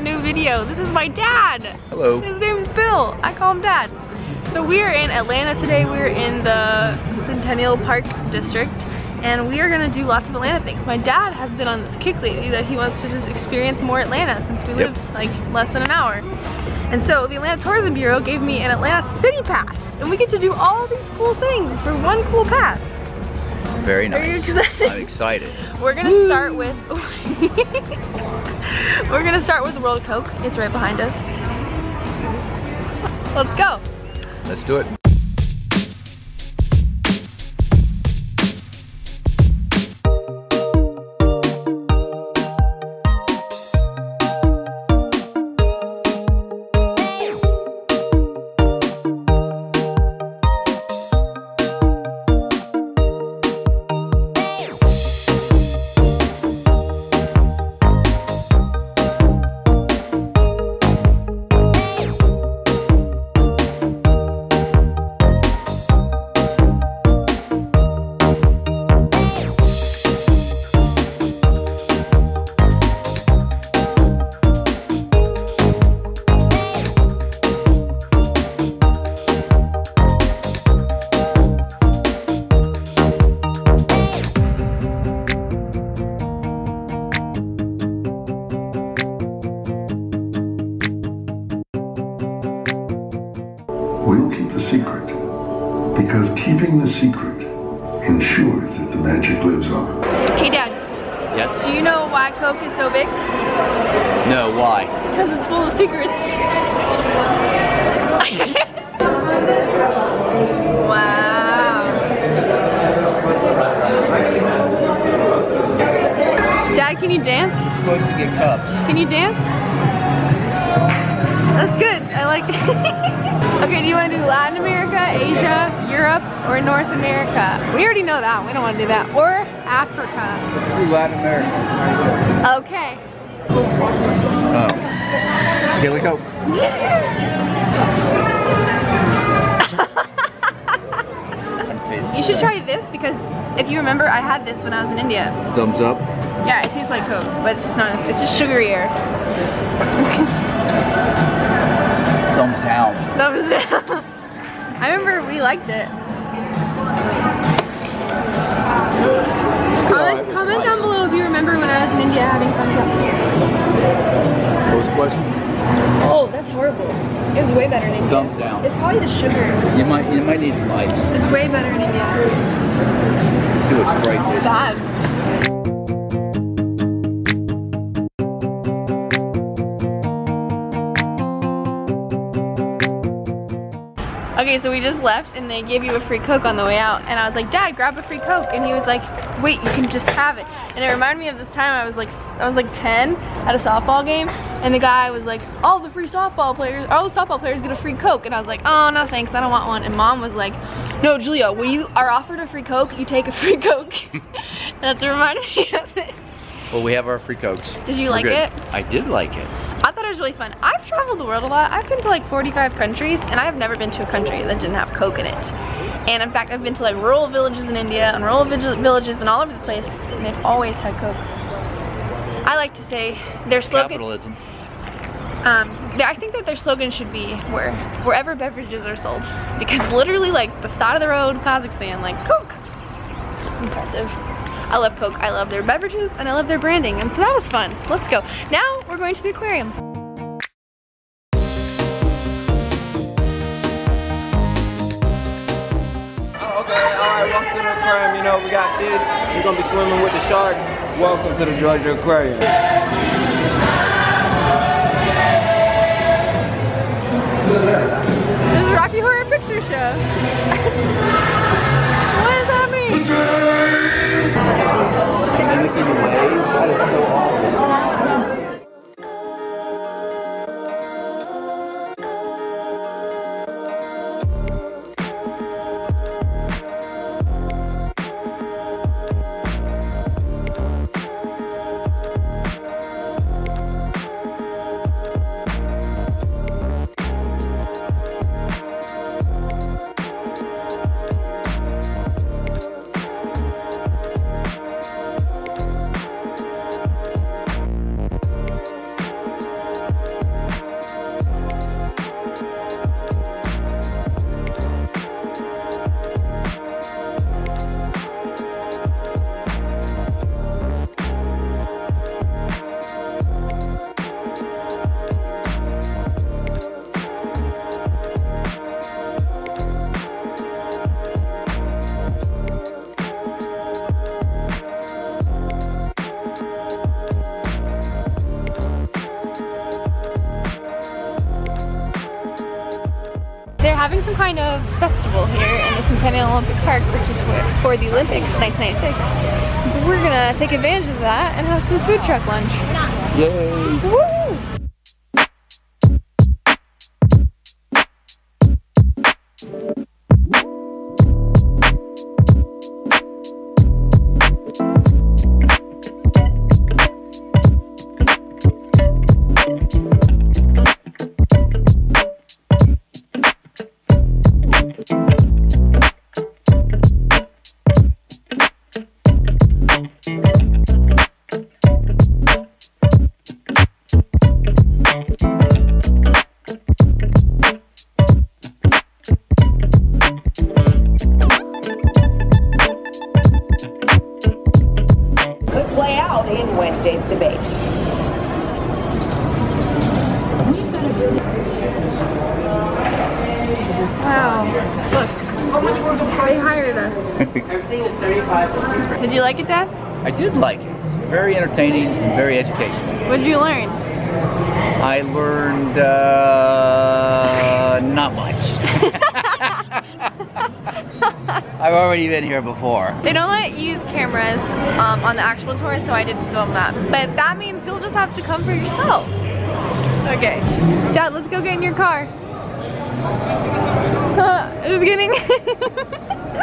a new video. This is my dad. Hello. His name's Bill. I call him dad. So we are in Atlanta today. We're in the Centennial Park District and we are gonna do lots of Atlanta things. My dad has been on this kick lately that he wants to just experience more Atlanta since we Yep. live like less than an hour. And so the Atlanta Tourism Bureau gave me an Atlanta City Pass and we get to do all these cool things for one cool pass. Very Are you nice. excited? I'm excited. We're gonna start with We're gonna start with the World of Coke. It's right behind us. Let's go. Let's do it. The secret because keeping the secret ensures that the magic lives on. Hey Dad, Yes? do you know why Coke is so big? No, why? Because it's full of secrets. wow. Dad, can you dance? You're supposed to get cups. Can you dance? That's good. I like Okay, do you want to do Latin America, Asia, Europe, or North America? We already know that. We don't want to do that. Or Africa. Latin America. Okay. Oh. Okay, look out. You should try this because if you remember, I had this when I was in India. Thumbs up. Yeah, it tastes like Coke, but it's just not as, it's just sugarier. Thumbs down. Thumbs down. I remember we liked it. Comment, was comment nice. down below if you remember when I was in India having thumbs up. What was the question? Oh, that's horrible. It was way better in India. Thumbs down. It's probably the sugar. You might you might need some ice. It's way better in India. Let's see what Sprite It's bad. Okay, so we just left and they gave you a free Coke on the way out. And I was like, Dad, grab a free Coke. And he was like, wait, you can just have it. And it reminded me of this time I was like, I was like 10 at a softball game. And the guy was like, all the free softball players, all the softball players get a free Coke. And I was like, oh, no thanks, I don't want one. And mom was like, no, Julia, when you are offered a free Coke, you take a free Coke. That's reminded me of it. Well, we have our free cokes. Did you We're like good. it? I did like it. I thought it was really fun. I've traveled the world a lot. I've been to like 45 countries and I've never been to a country that didn't have Coke in it. And in fact, I've been to like rural villages in India and rural villages and all over the place and they've always had Coke. I like to say their slogan, Capitalism. um, I think that their slogan should be where wherever beverages are sold. Because literally like the side of the road, Kazakhstan, like Coke. Impressive. I love Coke, I love their beverages, and I love their branding. And so that was fun. Let's go. Now we're going to the aquarium. Oh, okay, all right, welcome to the aquarium. You know, we got this. We're gonna be swimming with the sharks. Welcome to the Georgia Aquarium. This is Rocky Horror Picture Show. what does that mean? Having some kind of festival here in the Centennial Olympic Park, which is for, for the Olympics 1996. And so we're gonna take advantage of that and have some food truck lunch. Yay! Woo! Wow. Look. They hired us. Everything is 35 Did you like it, Dad? I did like it. It's very entertaining and very educational. What did you learn? I learned uh, not much. I've already been here before. They don't let you use cameras um, on the actual tour, so I didn't film that. But that means you'll just have to come for yourself. Okay. Dad, let's go get in your car. just kidding.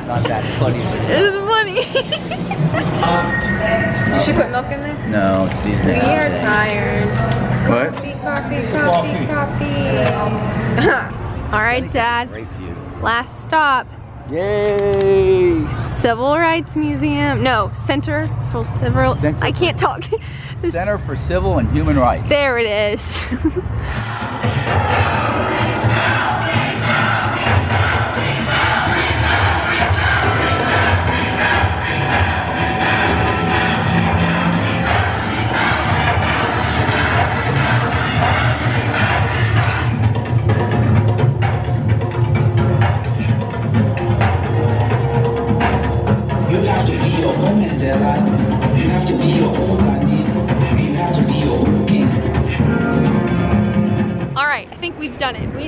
Not that funny. This is funny. Did she put milk in there? No, it's. We are tired. What? Coffee, coffee, coffee, coffee. All right, Dad. Great view. Last stop. Yay! Civil Rights Museum. No, Center for Civil. Center I can't talk. Center for Civil and Human Rights. There it is.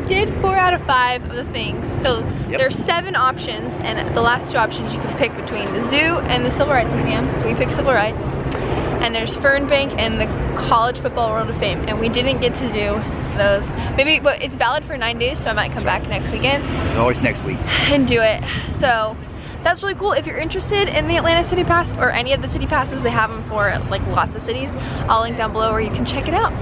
did four out of five of the things. So Yep. there's seven options, and the last two options you can pick between the zoo and the Civil Rights Museum. So we picked Civil Rights. And there's Fernbank and the College Football World of Fame, and we didn't get to do those. Maybe, but it's valid for nine days, so I might come back next weekend Always next week. and do it. So that's really cool. If you're interested in the Atlanta City Pass or any of the city passes, they have them for like lots of cities. I'll link down below where you can check it out.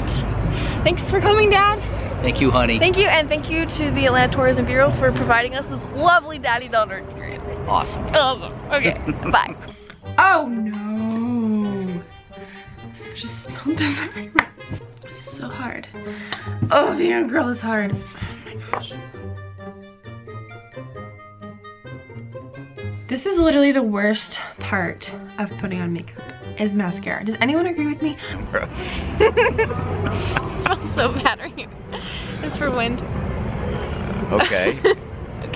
Thanks for coming, Dad. Thank you, honey. Thank you, and thank you to the Atlanta Tourism Bureau for providing us this lovely daddy-daughter experience. awesome. Awesome. Okay, bye. Oh no. Just spilled this everywhere. This is so hard. Oh, being a girl is hard. Oh my gosh. This is literally the worst part of putting on makeup is mascara. Does anyone agree with me? it smells so bad right here. It's for wind. Okay.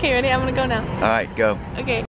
Okay, ready? I'm gonna go now. All right, go. Okay.